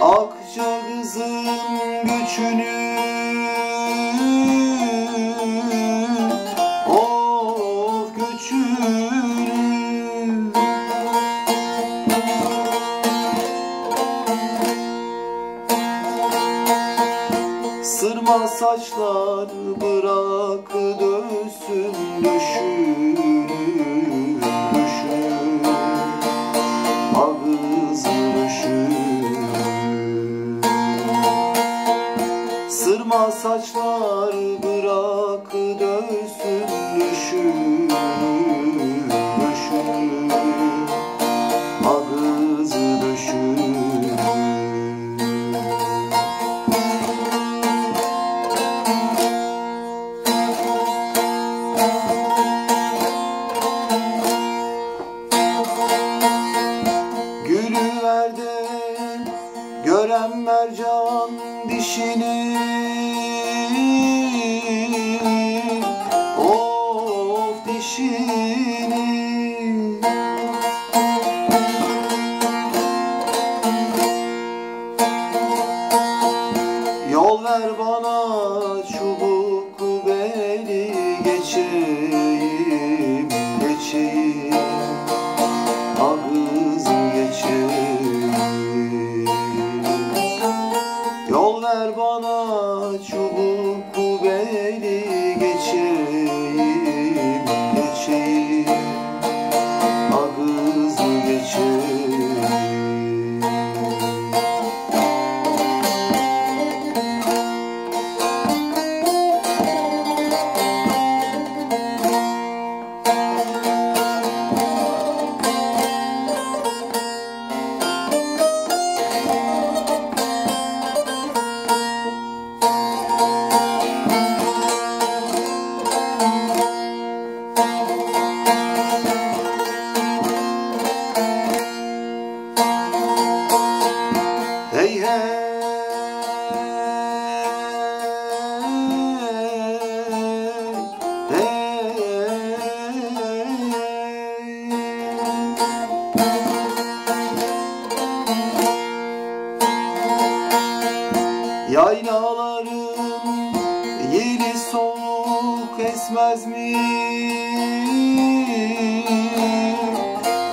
Akça kızın göçünü Of göçünü Sırma saçlar bırak saçlar bırak dönsün düşün düşün. Ağız düşün Gülü verdi gören mercan dişini soğuk esmez mi?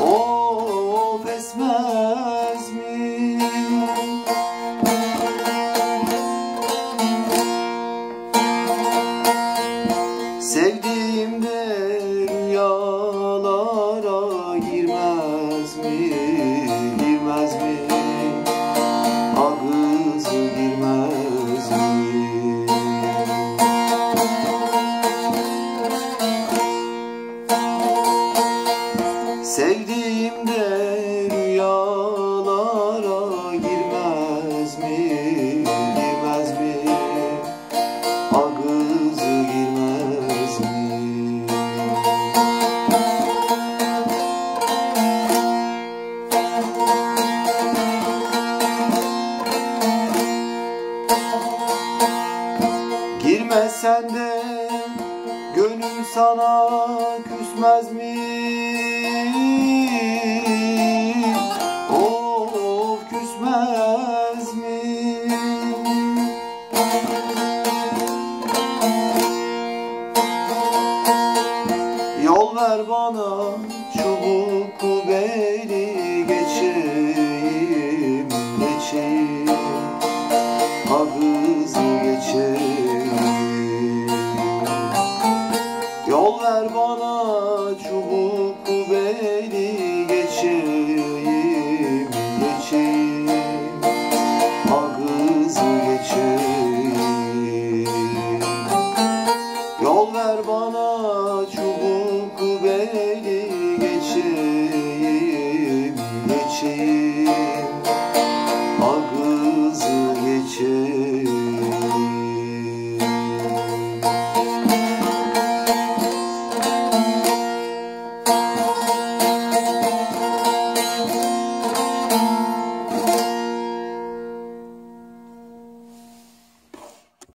Of esmez mi? Sevdiğimde gönül sana küsmez mi? Of küsmez mi? Yol ver bana çubuk beli geçeyim geçeyim Ağız